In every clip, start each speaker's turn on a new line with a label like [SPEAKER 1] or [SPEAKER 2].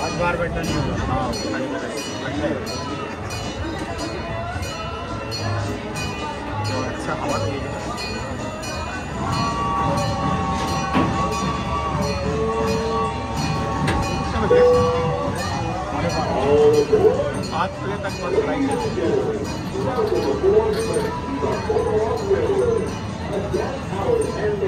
[SPEAKER 1] आज बार बैठना नहीं होगा। है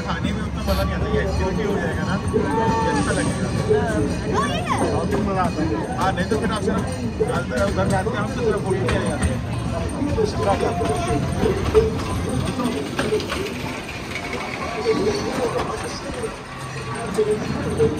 [SPEAKER 1] खाने में उतना एक्टिविटी हो जाएगा ना अच्छा लगेगा है नहीं तो फिर आप सिर्फ़ घर आते हैं हम तो सिर्फ़ जाते हैं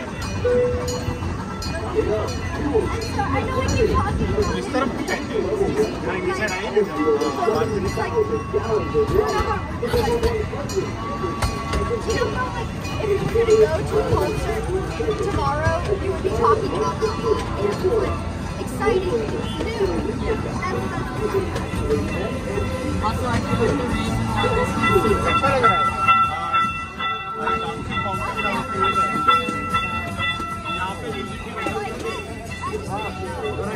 [SPEAKER 1] यहाँ नहीं आते दो बजे आ जाओ
[SPEAKER 2] I know what you're talking about.
[SPEAKER 1] इस तरफ भी बैठे यहाँ इस साइड आइए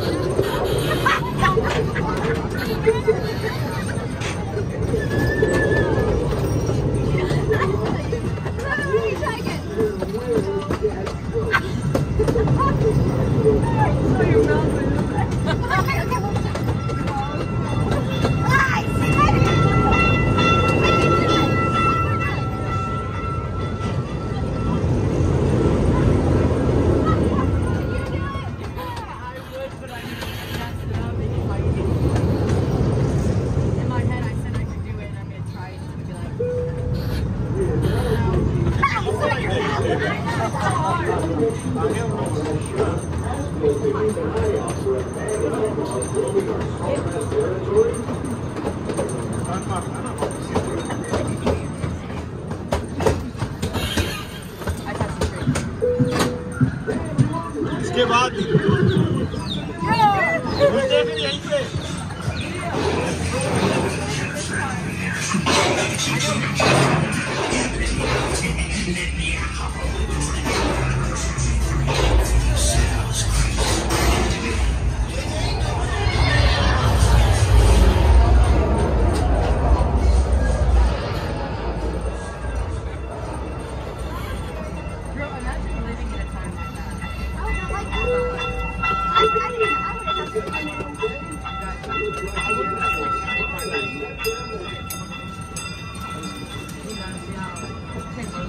[SPEAKER 2] Thank you.
[SPEAKER 3] उसके बाद यहीं पे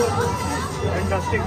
[SPEAKER 3] Fantastic.